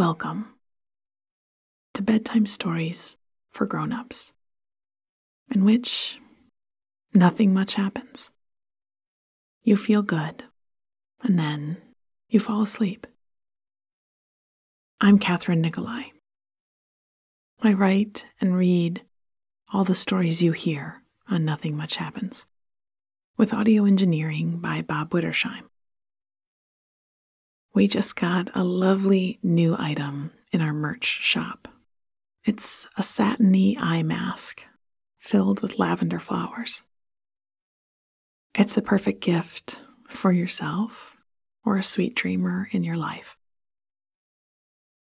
Welcome to Bedtime Stories for Grown-ups, in which nothing much happens. You feel good, and then you fall asleep. I'm Kathryn Nicolai. I write and read all the stories you hear on Nothing Much Happens, with audio engineering by Bob Wittersheim. We just got a lovely new item in our merch shop. It's a satiny eye mask filled with lavender flowers. It's a perfect gift for yourself or a sweet dreamer in your life.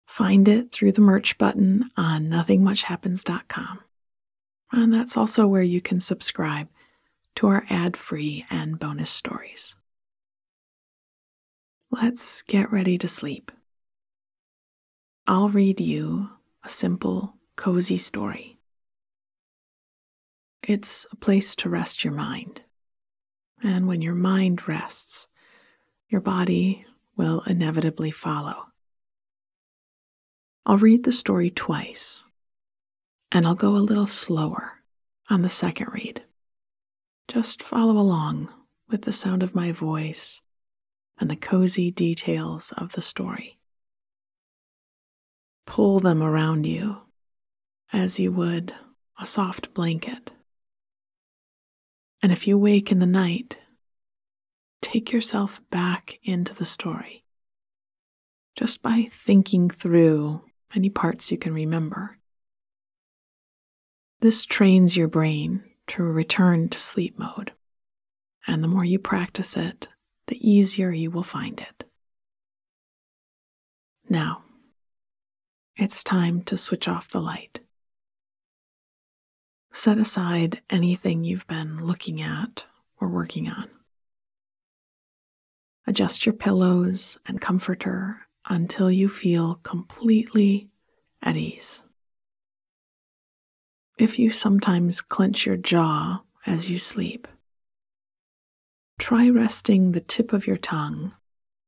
Find it through the merch button on nothingmuchhappens.com. And that's also where you can subscribe to our ad free and bonus stories. Let's get ready to sleep. I'll read you a simple, cozy story. It's a place to rest your mind. And when your mind rests, your body will inevitably follow. I'll read the story twice, and I'll go a little slower on the second read. Just follow along with the sound of my voice and the cozy details of the story. Pull them around you as you would a soft blanket. And if you wake in the night, take yourself back into the story just by thinking through any parts you can remember. This trains your brain to return to sleep mode, and the more you practice it, the easier you will find it. Now, it's time to switch off the light. Set aside anything you've been looking at or working on. Adjust your pillows and comforter until you feel completely at ease. If you sometimes clench your jaw as you sleep, try resting the tip of your tongue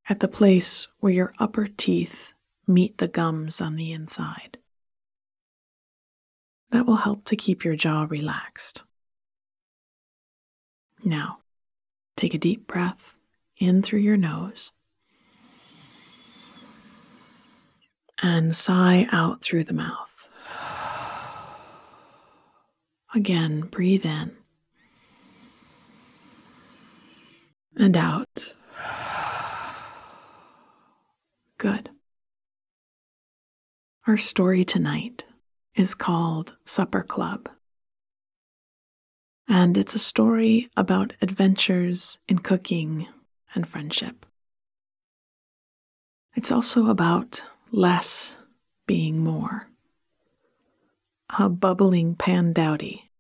at the place where your upper teeth meet the gums on the inside. That will help to keep your jaw relaxed. Now, take a deep breath in through your nose and sigh out through the mouth. Again, breathe in and out. Good. Our story tonight is called Supper Club. And it's a story about adventures in cooking and friendship. It's also about less being more. A bubbling pan dowdy,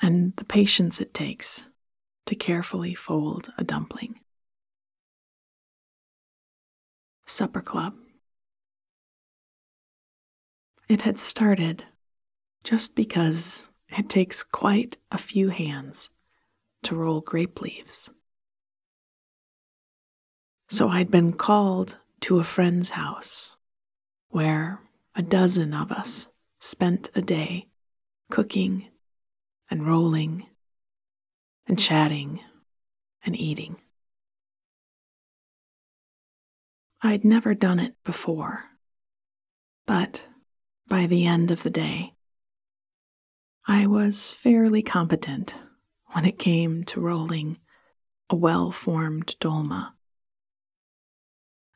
and the patience it takes to carefully fold a dumpling. Supper Club. It had started just because it takes quite a few hands to roll grape leaves. So I'd been called to a friend's house where a dozen of us spent a day cooking and rolling and chatting and eating. I'd never done it before, but by the end of the day, I was fairly competent when it came to rolling a well formed dolma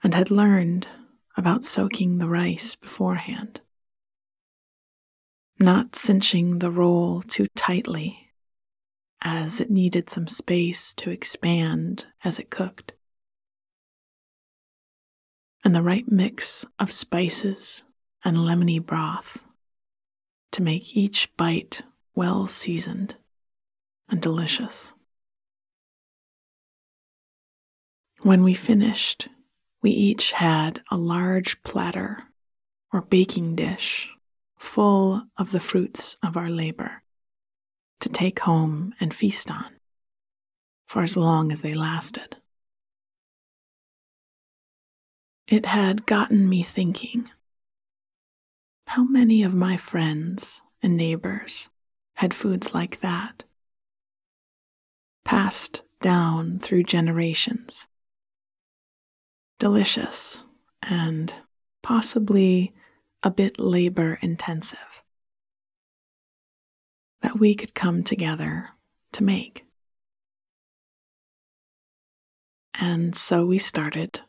and had learned about soaking the rice beforehand, not cinching the roll too tightly as it needed some space to expand as it cooked. And the right mix of spices and lemony broth to make each bite well seasoned and delicious. When we finished, we each had a large platter or baking dish full of the fruits of our labor to take home and feast on for as long as they lasted. It had gotten me thinking. How many of my friends and neighbors had foods like that? Passed down through generations. Delicious and possibly a bit labor intensive that we could come together to make. And so we started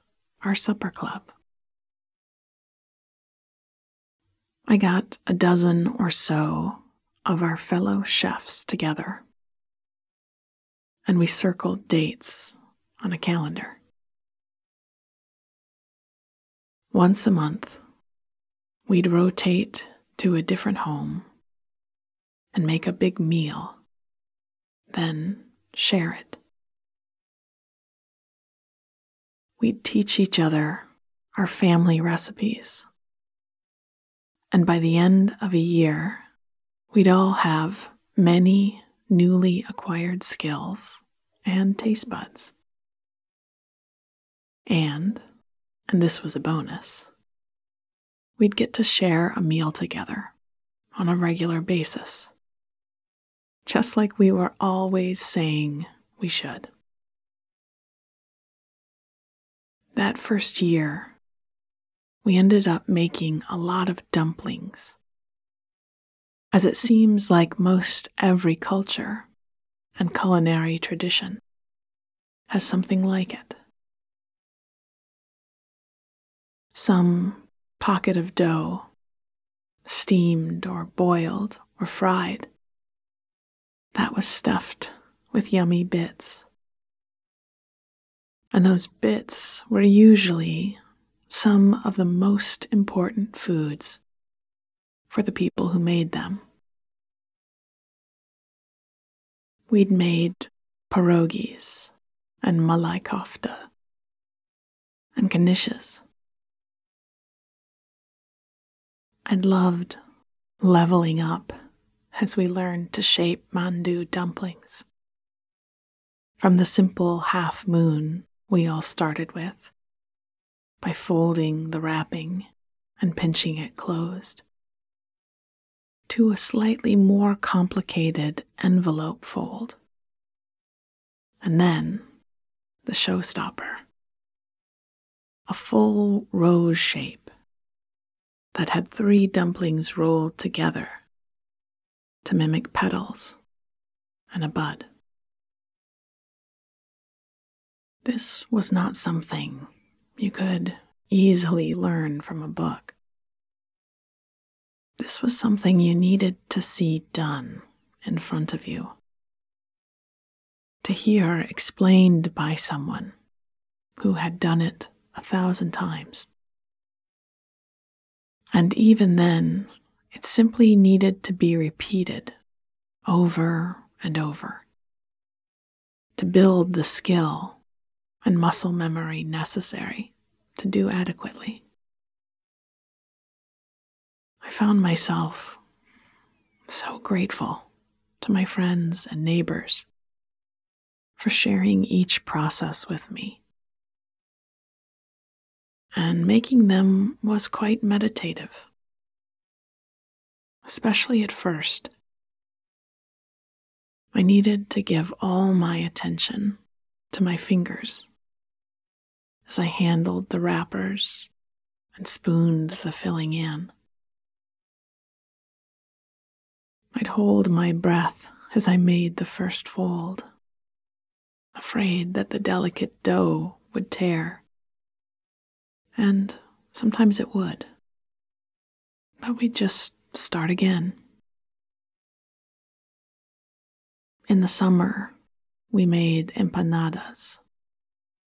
our supper club. I got a dozen or so of our fellow chefs together, and we circled dates on a calendar. Once a month, we'd rotate to a different home and make a big meal, then share it. We'd teach each other our family recipes. And by the end of a year, we'd all have many newly acquired skills and taste buds. And, and this was a bonus, we'd get to share a meal together on a regular basis just like we were always saying we should. That first year, we ended up making a lot of dumplings, as it seems like most every culture and culinary tradition has something like it. Some pocket of dough, steamed or boiled or fried that was stuffed with yummy bits. And those bits were usually some of the most important foods for the people who made them. We'd made pierogies and malai kofta and knishes. I'd loved leveling up as we learned to shape mandu dumplings. From the simple half moon we all started with, by folding the wrapping and pinching it closed, to a slightly more complicated envelope fold. And then the showstopper, a full rose shape that had three dumplings rolled together to mimic petals and a bud. This was not something you could easily learn from a book. This was something you needed to see done in front of you, to hear explained by someone who had done it a thousand times. And even then, it simply needed to be repeated over and over to build the skill and muscle memory necessary to do adequately. I found myself so grateful to my friends and neighbors for sharing each process with me. And making them was quite meditative especially at first. I needed to give all my attention to my fingers as I handled the wrappers and spooned the filling in. I'd hold my breath as I made the first fold, afraid that the delicate dough would tear. And sometimes it would. But we just start again. In the summer, we made empanadas,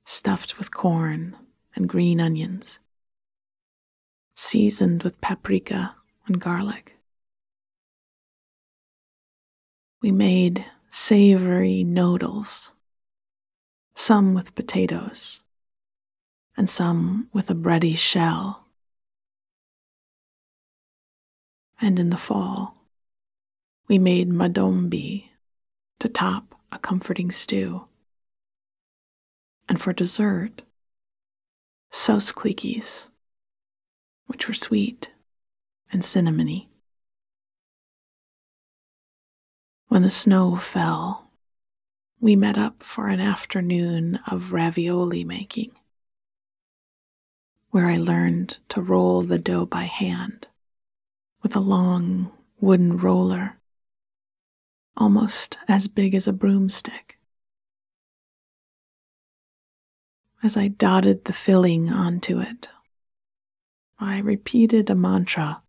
stuffed with corn and green onions, seasoned with paprika and garlic. We made savory noodles, some with potatoes, and some with a bready shell and in the fall, we made madombi to top a comforting stew. And for dessert, souscliquis, which were sweet and cinnamony. When the snow fell, we met up for an afternoon of ravioli making, where I learned to roll the dough by hand with a long wooden roller, almost as big as a broomstick. As I dotted the filling onto it, I repeated a mantra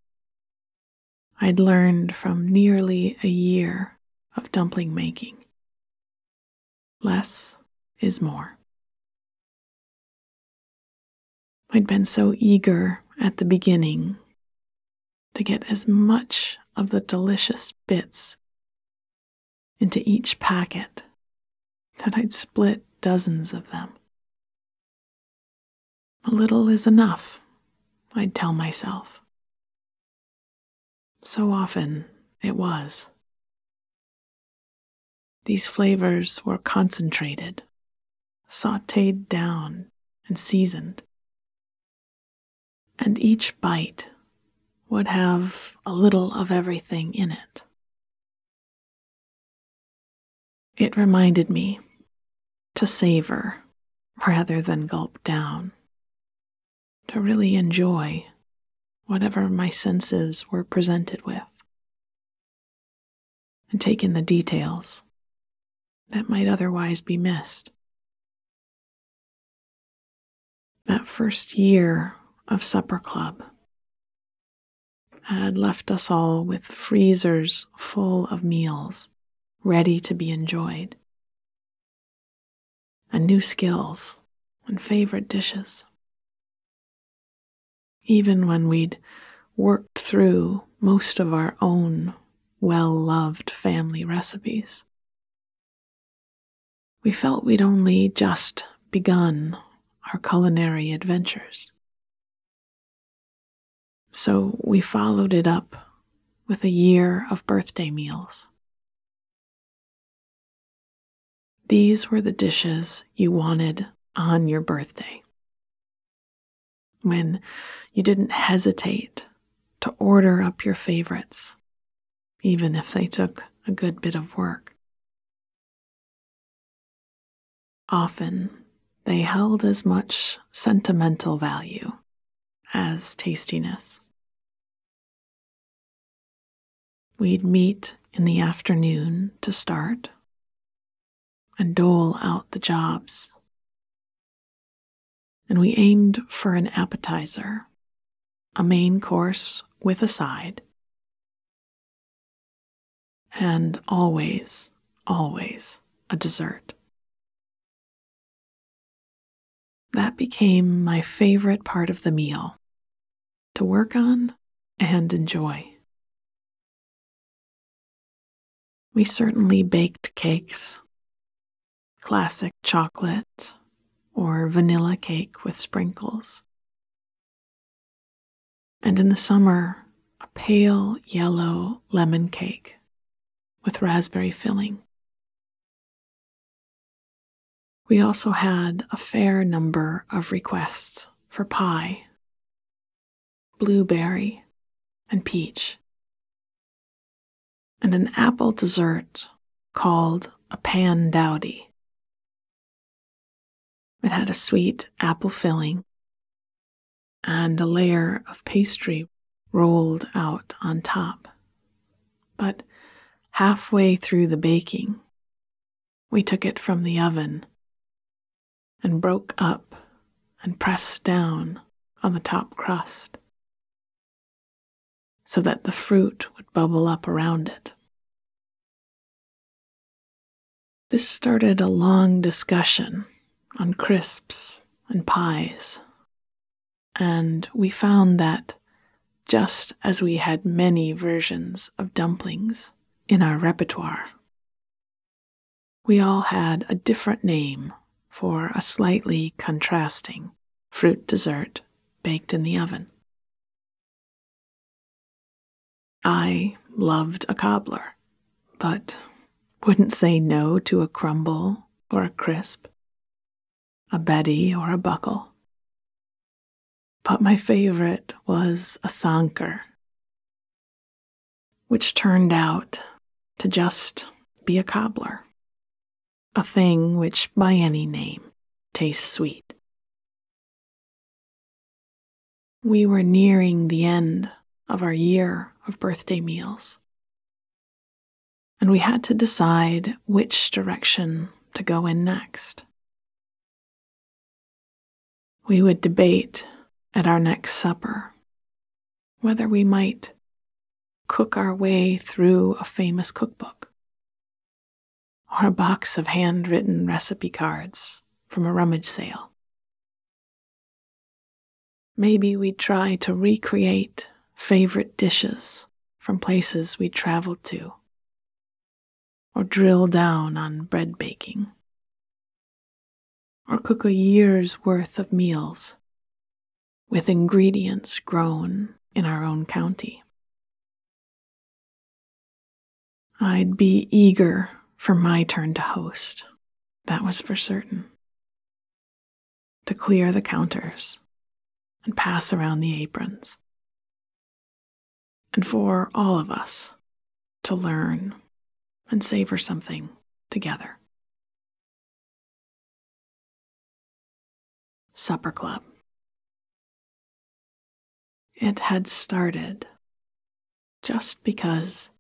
I'd learned from nearly a year of dumpling making. Less is more. I'd been so eager at the beginning to get as much of the delicious bits into each packet that I'd split dozens of them. A little is enough, I'd tell myself. So often it was. These flavors were concentrated, sauteed down, and seasoned. And each bite would have a little of everything in it. It reminded me to savor rather than gulp down, to really enjoy whatever my senses were presented with, and take in the details that might otherwise be missed. That first year of Supper Club had left us all with freezers full of meals ready to be enjoyed, and new skills and favorite dishes. Even when we'd worked through most of our own well loved family recipes. We felt we'd only just begun our culinary adventures. So we followed it up with a year of birthday meals. These were the dishes you wanted on your birthday. When you didn't hesitate to order up your favorites, even if they took a good bit of work. Often they held as much sentimental value as tastiness. We'd meet in the afternoon to start and dole out the jobs. And we aimed for an appetizer, a main course with a side, and always, always a dessert. That became my favorite part of the meal to work on and enjoy. We certainly baked cakes, classic chocolate or vanilla cake with sprinkles. And in the summer, a pale yellow lemon cake with raspberry filling. We also had a fair number of requests for pie, blueberry, and peach, and an apple dessert called a pan dowdy. It had a sweet apple filling and a layer of pastry rolled out on top. But halfway through the baking, we took it from the oven and broke up and pressed down on the top crust so that the fruit would bubble up around it. This started a long discussion on crisps and pies, and we found that just as we had many versions of dumplings in our repertoire, we all had a different name for a slightly contrasting fruit dessert baked in the oven. I loved a cobbler, but wouldn't say no to a crumble or a crisp, a Betty or a buckle. but my favorite was a sonker, which turned out to just be a cobbler, a thing which by any name tastes sweet. We were nearing the end of our year of birthday meals, and we had to decide which direction to go in next. We would debate at our next supper whether we might cook our way through a famous cookbook or a box of handwritten recipe cards from a rummage sale. Maybe we'd try to recreate favorite dishes from places we traveled to, or drill down on bread baking, or cook a year's worth of meals with ingredients grown in our own county. I'd be eager for my turn to host, that was for certain. To clear the counters and pass around the aprons. And for all of us to learn and savor something together. Supper Club. It had started just because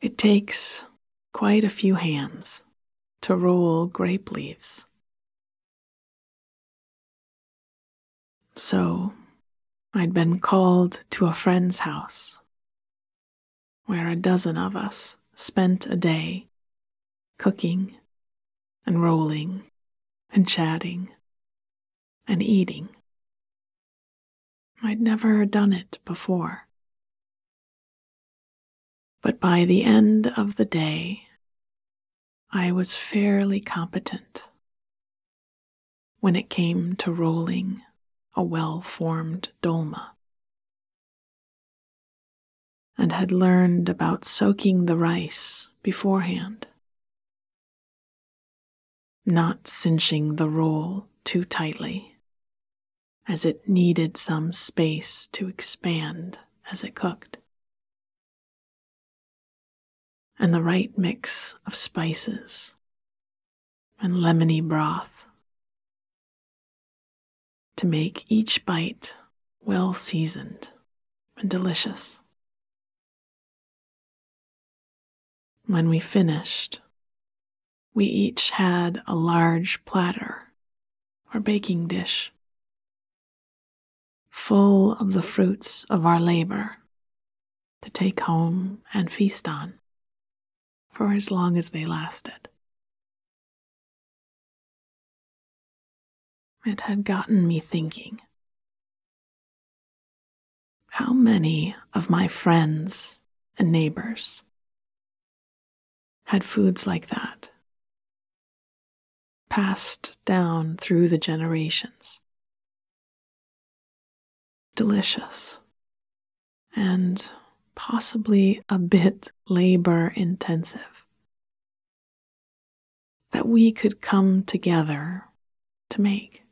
it takes quite a few hands to roll grape leaves. So I'd been called to a friend's house where a dozen of us spent a day cooking and rolling and chatting and eating. I'd never done it before. But by the end of the day, I was fairly competent when it came to rolling a well formed dolma, and had learned about soaking the rice beforehand, not cinching the roll too tightly, as it needed some space to expand as it cooked, and the right mix of spices and lemony broth to make each bite well seasoned and delicious. When we finished, we each had a large platter or baking dish full of the fruits of our labor to take home and feast on for as long as they lasted. It had gotten me thinking. How many of my friends and neighbors had foods like that passed down through the generations? Delicious and possibly a bit labor intensive. That we could come together to make.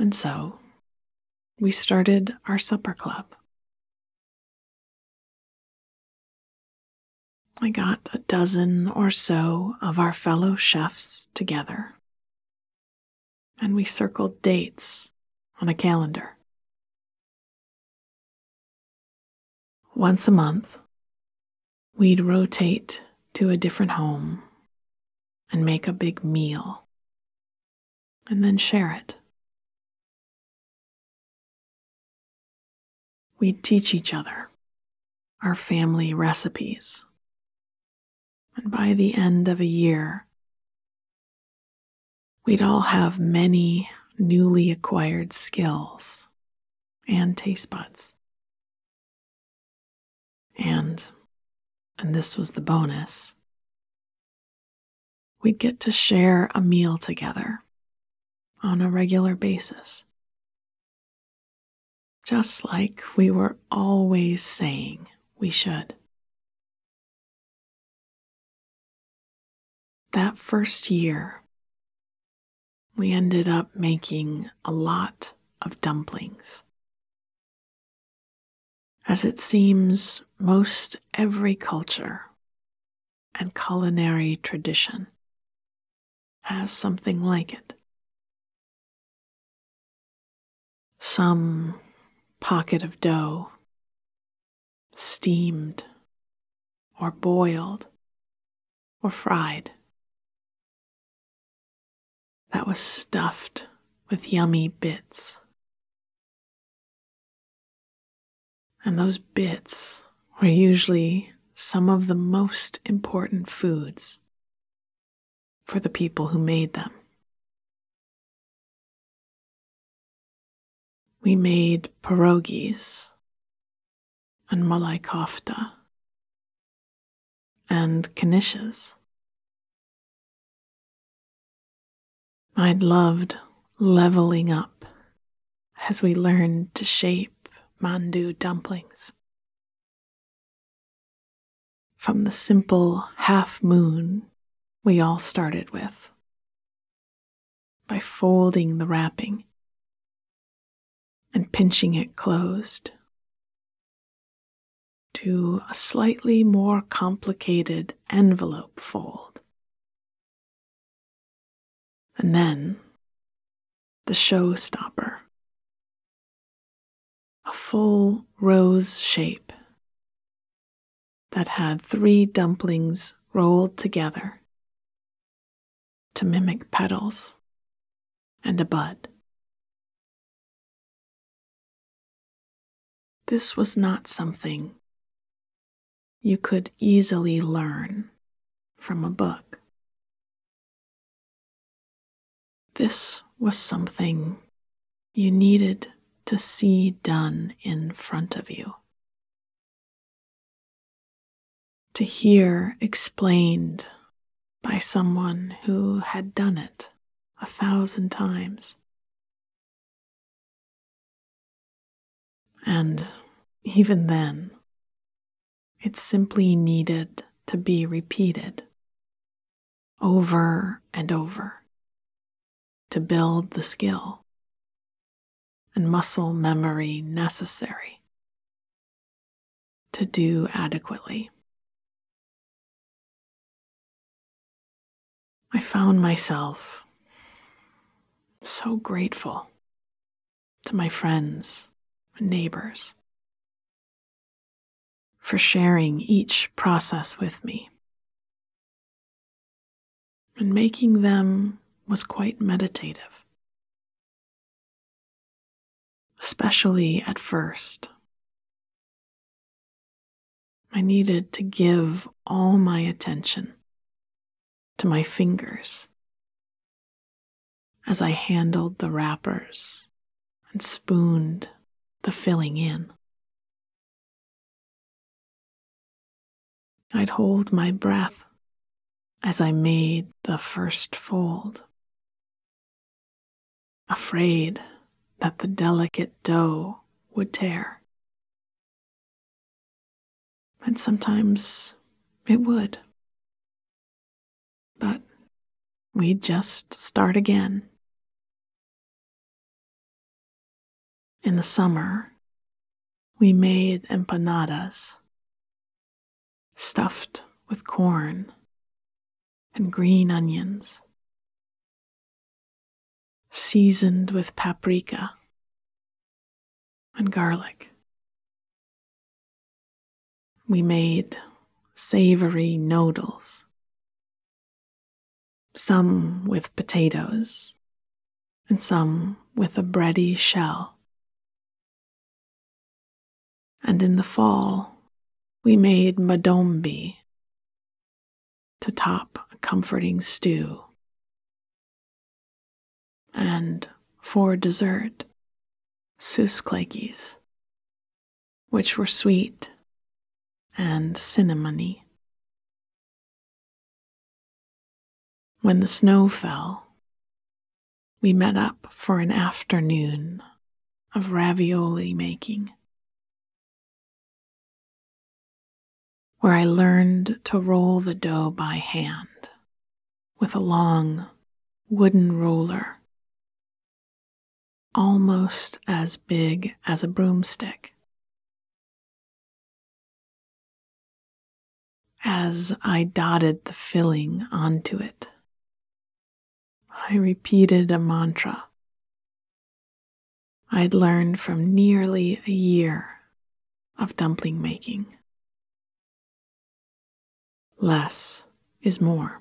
And so we started our supper club. I got a dozen or so of our fellow chefs together, and we circled dates on a calendar. Once a month, we'd rotate to a different home and make a big meal, and then share it. We'd teach each other our family recipes. And by the end of a year, we'd all have many newly acquired skills and taste buds. And, and this was the bonus, we'd get to share a meal together on a regular basis just like we were always saying we should. That first year we ended up making a lot of dumplings. As it seems, most every culture and culinary tradition has something like it. Some pocket of dough, steamed or boiled or fried, that was stuffed with yummy bits. And those bits were usually some of the most important foods for the people who made them. We made pierogies and malai kofta and knishes. I'd loved leveling up as we learned to shape mandu dumplings. From the simple half moon we all started with, by folding the wrapping and pinching it closed, to a slightly more complicated envelope fold and then the showstopper. A full rose shape that had three dumplings rolled together to mimic petals and a bud. This was not something you could easily learn from a book. This was something you needed to see done in front of you. To hear explained by someone who had done it a thousand times. And even then, it simply needed to be repeated over and over to build the skill and muscle memory necessary to do adequately. I found myself so grateful to my friends neighbors for sharing each process with me and making them was quite meditative, especially at first. I needed to give all my attention to my fingers as I handled the wrappers and spooned the filling in. I'd hold my breath as I made the first fold afraid that the delicate dough would tear. And sometimes it would. But we'd just start again. In the summer, we made empanadas stuffed with corn and green onions seasoned with paprika and garlic. We made savory noodles, some with potatoes and some with a bready shell. And in the fall, we made madombi to top a comforting stew and for dessert, susklekis, which were sweet and cinnamony. When the snow fell, we met up for an afternoon of ravioli making, where I learned to roll the dough by hand with a long wooden roller almost as big as a broomstick. As I dotted the filling onto it, I repeated a mantra I'd learned from nearly a year of dumpling making. Less is more.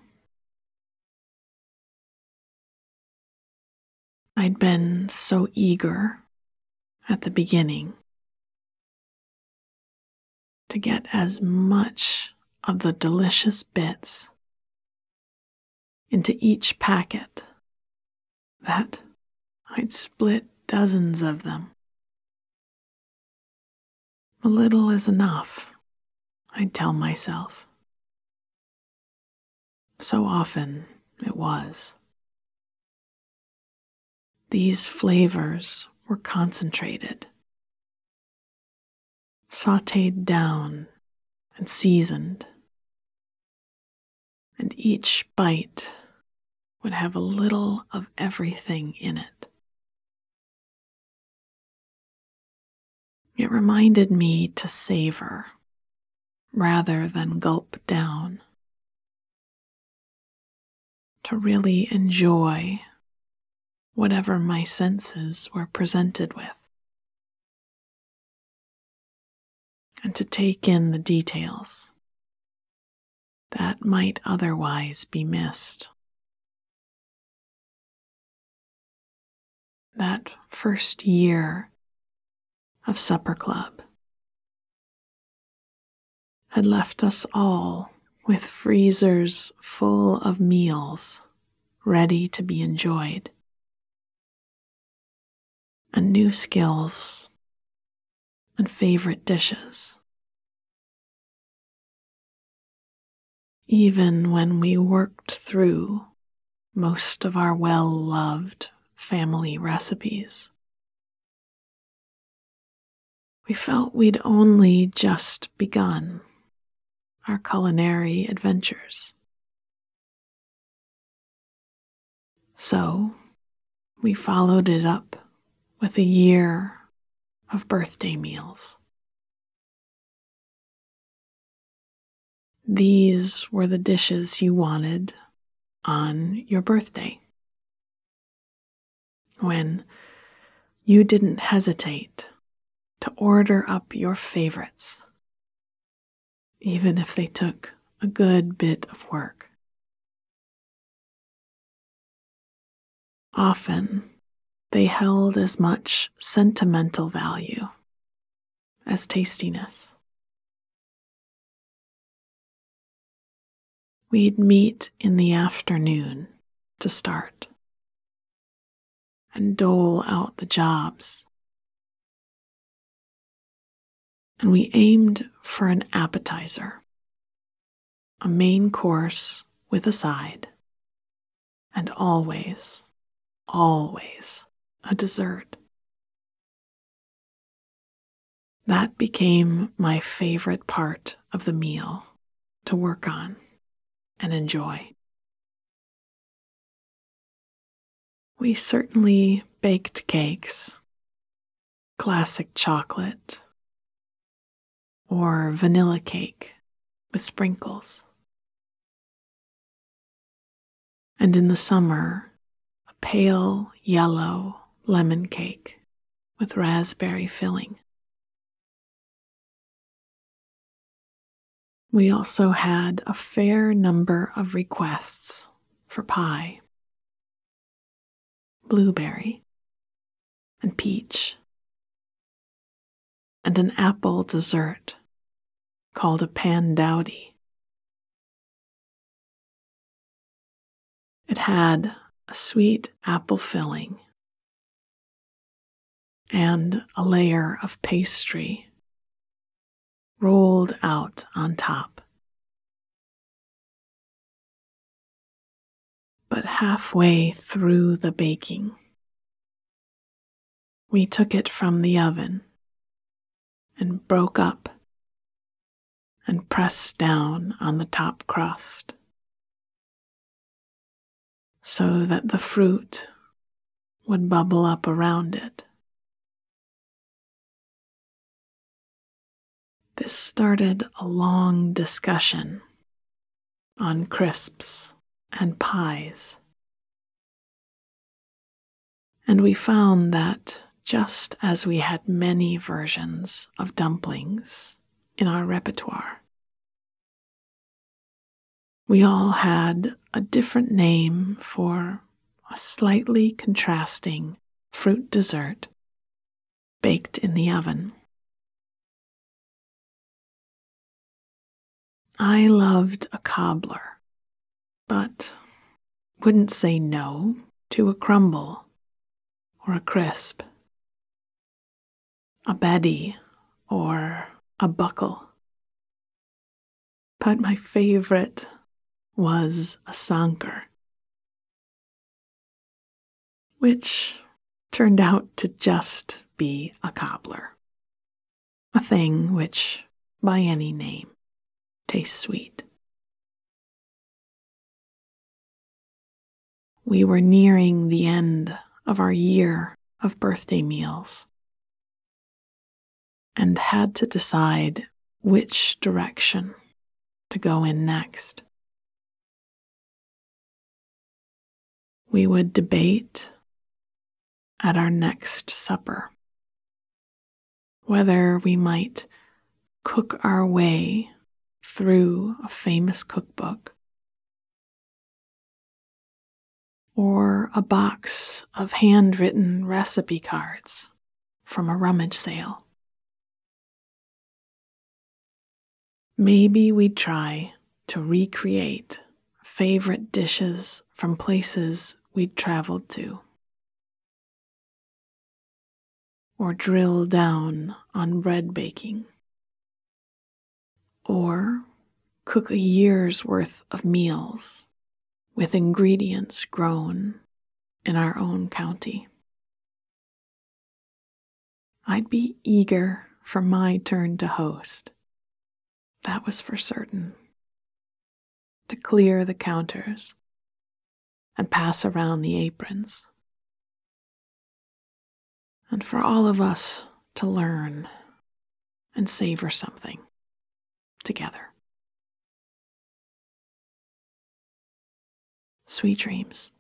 I'd been so eager at the beginning to get as much of the delicious bits into each packet that I'd split dozens of them. A little is enough, I'd tell myself. So often it was. These flavors were concentrated, sauteed down and seasoned, and each bite would have a little of everything in it. It reminded me to savor rather than gulp down, to really enjoy whatever my senses were presented with, and to take in the details that might otherwise be missed. That first year of Supper Club had left us all with freezers full of meals ready to be enjoyed and new skills and favorite dishes. Even when we worked through most of our well loved family recipes, we felt we'd only just begun our culinary adventures. So we followed it up with a year of birthday meals. These were the dishes you wanted on your birthday. When you didn't hesitate to order up your favorites, even if they took a good bit of work. Often, they held as much sentimental value as tastiness. We'd meet in the afternoon to start and dole out the jobs. And we aimed for an appetizer, a main course with a side, and always, always a dessert. That became my favorite part of the meal to work on and enjoy. We certainly baked cakes, classic chocolate, or vanilla cake with sprinkles. And in the summer, a pale yellow lemon cake with raspberry filling. We also had a fair number of requests for pie, blueberry, and peach, and an apple dessert called a pandowdy. It had a sweet apple filling and a layer of pastry rolled out on top. But halfway through the baking, we took it from the oven and broke up and press down on the top crust so that the fruit would bubble up around it. This started a long discussion on crisps and pies. And we found that just as we had many versions of dumplings in our repertoire, we all had a different name for a slightly contrasting fruit dessert baked in the oven. I loved a cobbler, but wouldn't say no to a crumble or a crisp, a Betty or a buckle. But my favorite was a sonker, which turned out to just be a cobbler, a thing which, by any name, tastes sweet. We were nearing the end of our year of birthday meals and had to decide which direction to go in next. We would debate at our next supper whether we might cook our way through a famous cookbook or a box of handwritten recipe cards from a rummage sale. Maybe we'd try to recreate favorite dishes from places we'd traveled to. Or drill down on bread baking or cook a year's worth of meals with ingredients grown in our own county. I'd be eager for my turn to host. That was for certain. To clear the counters and pass around the aprons. And for all of us to learn and savor something together. Sweet dreams.